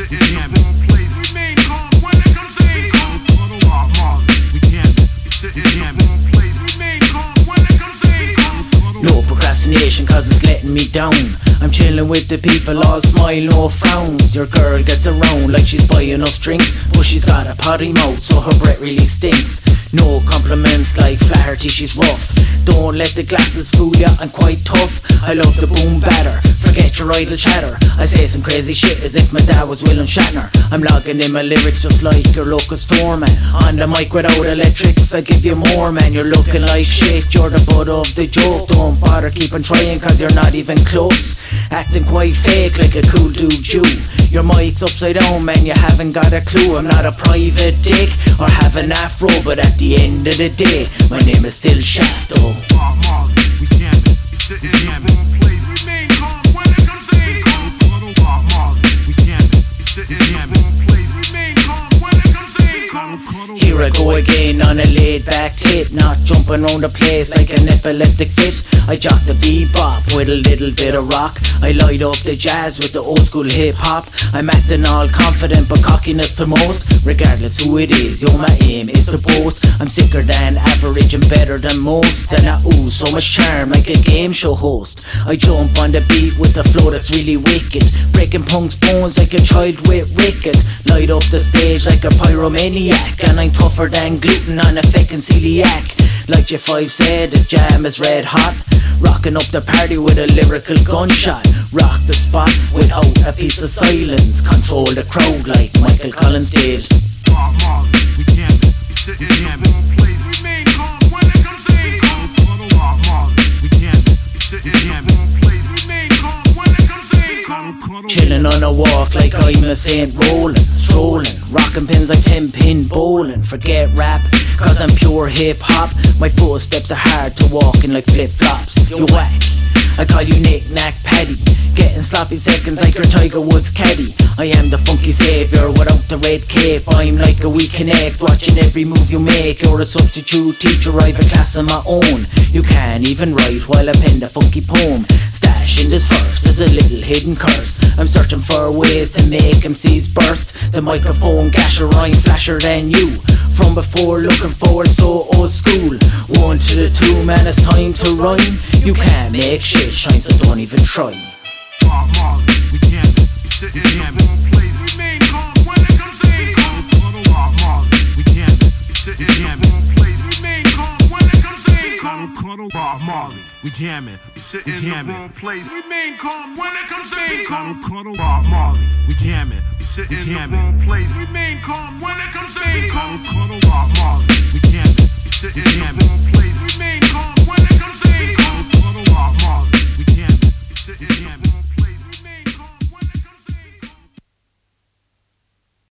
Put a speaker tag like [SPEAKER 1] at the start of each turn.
[SPEAKER 1] No procrastination cause it's letting me down. I'm chilling with the people, all smile, no frowns. Your girl gets around like she's buying us drinks, but she's got a potty mouth, so her breath really stinks. No compliments like Flaherty, she's rough. Don't let the glasses fool ya, I'm quite tough. I love the boom batter, idle chatter. I say some crazy shit as if my dad was William Shatner. I'm logging in my lyrics just like your local store man. On the mic without electrics, I give you more man. You're looking like shit, you're the butt of the joke. Don't bother keeping trying cause you're not even close. Acting quite fake like a cool dude Jew. Your mic's upside down man, you haven't got a clue. I'm not a private dick or have an afro, but at the end of the day, my name is still Shafto.
[SPEAKER 2] Bob Marley, we
[SPEAKER 1] Here I go again on a laid back tip, not jumping around the place like an epileptic fit. I jock the bebop with a little bit of rock. I light up the jazz with the old school hip hop. I'm acting all confident but cockiness to most. Regardless who it is, yo, my aim is to boast. I'm sicker than average and better than most. And I ooze so much charm like a game show host. I jump on the beat with a flow that's really wicked. Breaking punks' bones like a child with rickets. Light up the stage like a pyromaniac. And I'm tougher than gluten on a feckin' celiac. Like J5 said, this jam is red hot. Rocking up the party with a lyrical gunshot. Rock the spot without a piece of silence. Control the crowd like Michael Collins did.
[SPEAKER 2] Bob Marley, we jamming,
[SPEAKER 1] Chilling on a walk like I'm a Saint Rolling, strolling, rocking pins like 10 pin bowling. Forget rap, cause I'm pure hip hop. My footsteps are hard to walk in like flip flops. You whack. I call you Nick Nack Paddy. Getting sloppy seconds like your Tiger Woods caddy. I am the funky savior without the red cape. I'm like a we connect, watching every move you make. You're a substitute teacher, I've a class of my own. You can't even write while I pen the funky poem. In this verse is a little hidden curse. I'm searching for ways to make MCs burst. The microphone gasher, I'm flasher than you. From before, looking forward, so old school. One to the two, man, it's time to rhyme. You can't make shit shine, so don't even try.
[SPEAKER 2] We. Remain ain't calm. Bob Marley, we jamming, We sitting jamming. Remain calm when it comes to ain't calm. Bob Marley, we jamming, We sitting jamming. Place remain calm when it comes to ain't calm. Bob Marley,